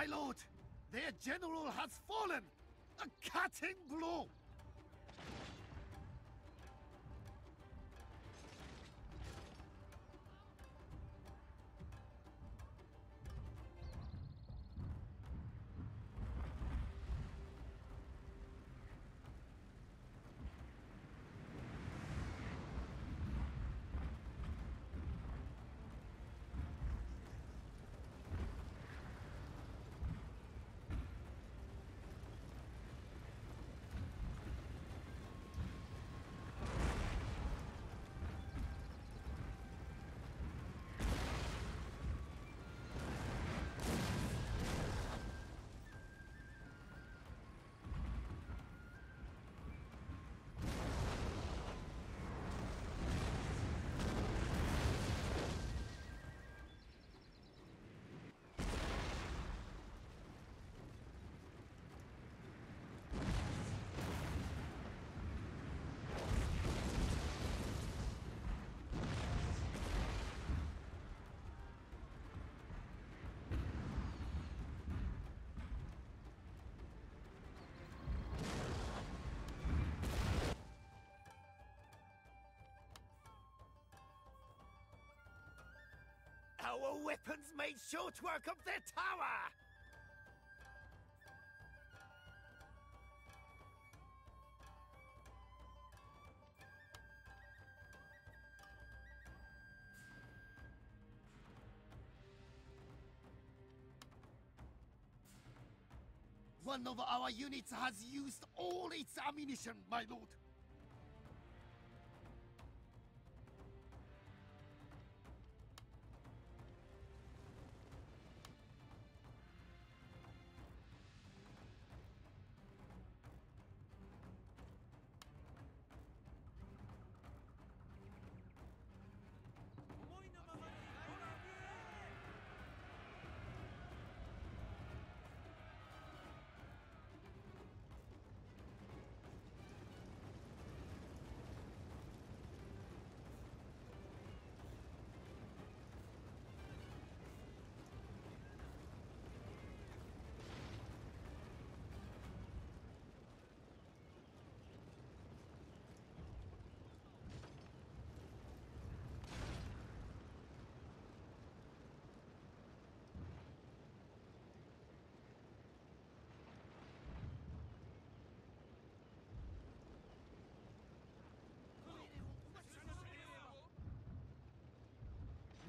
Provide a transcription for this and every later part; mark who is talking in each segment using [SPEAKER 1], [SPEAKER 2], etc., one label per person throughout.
[SPEAKER 1] My lord, their general has fallen! A cutting blow! Our weapons made short work of their tower! One of our units has used all its ammunition, my lord.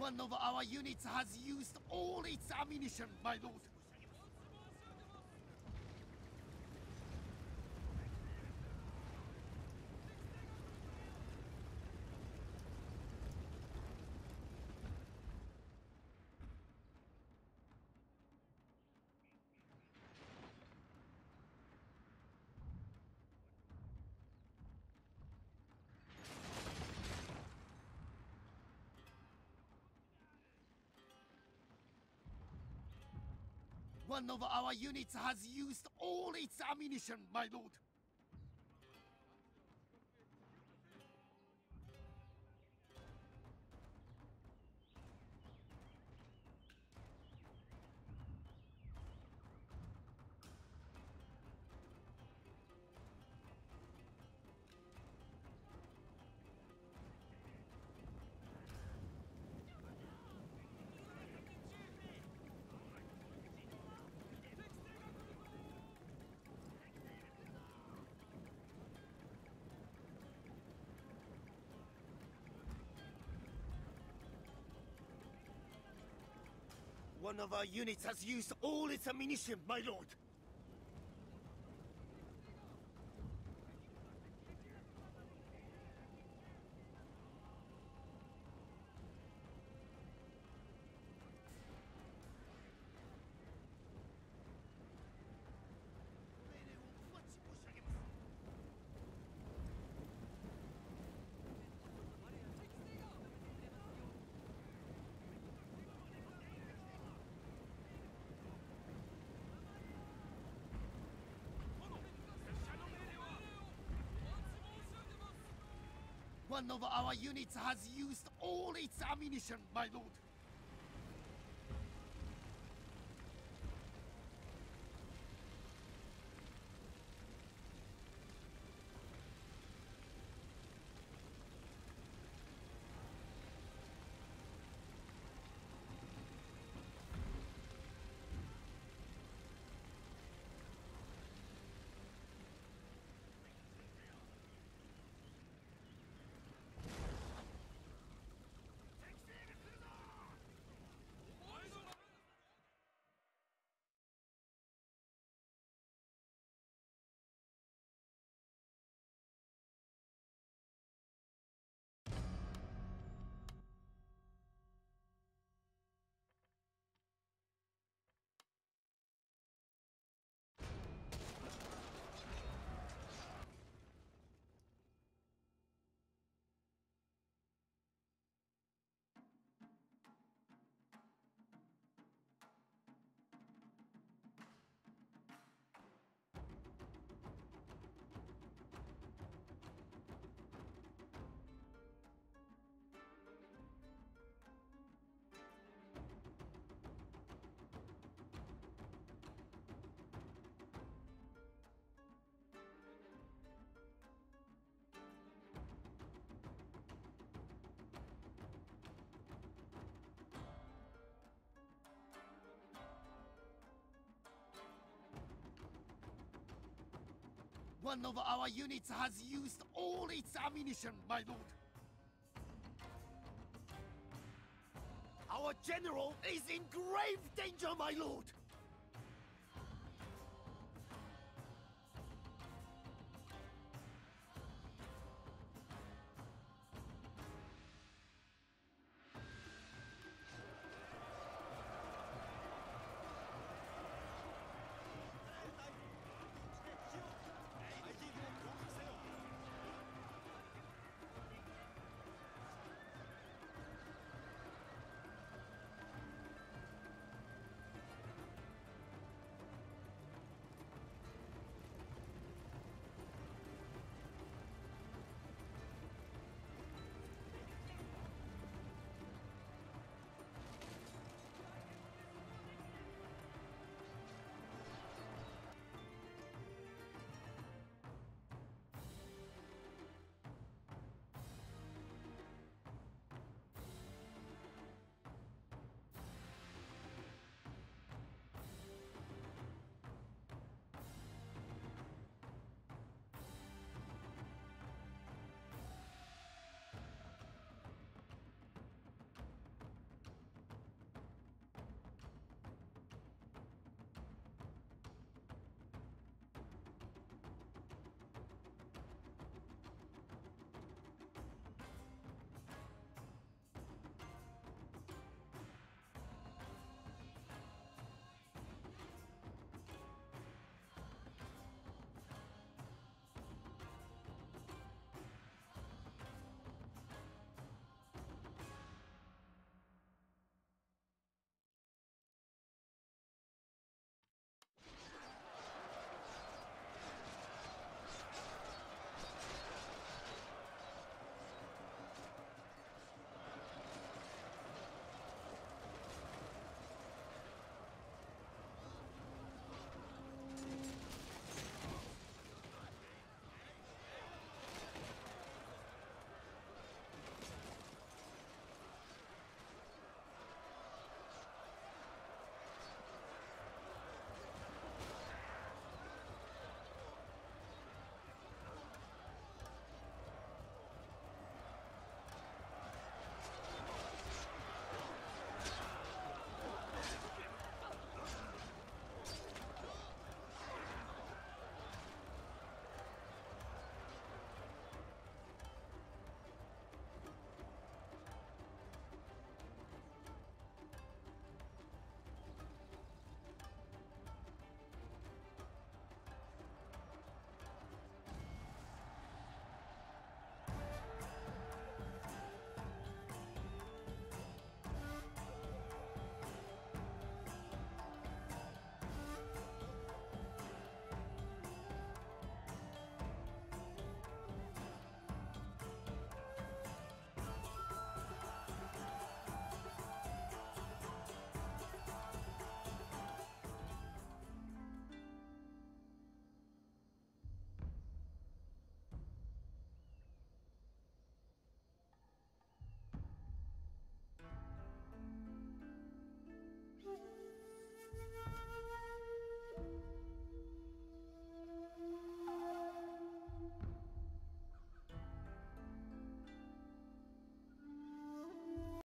[SPEAKER 1] One of our units has used all its ammunition, my lord. One of our units has used all its ammunition, my lord. One of our units has used all its ammunition, my lord. One of our units has used all its ammunition, my lord. One of our units has used all its ammunition, my lord. Our general is in grave danger, my lord!